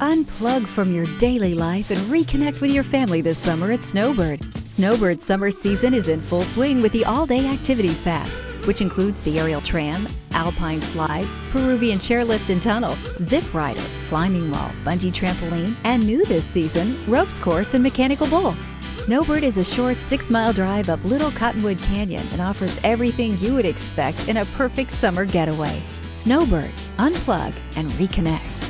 Unplug from your daily life and reconnect with your family this summer at Snowbird. Snowbird's summer season is in full swing with the all day activities pass, which includes the aerial tram, alpine slide, Peruvian chairlift and tunnel, zip rider, climbing wall, bungee trampoline, and new this season, ropes course and mechanical bull. Snowbird is a short six mile drive up Little Cottonwood Canyon and offers everything you would expect in a perfect summer getaway. Snowbird, unplug and reconnect.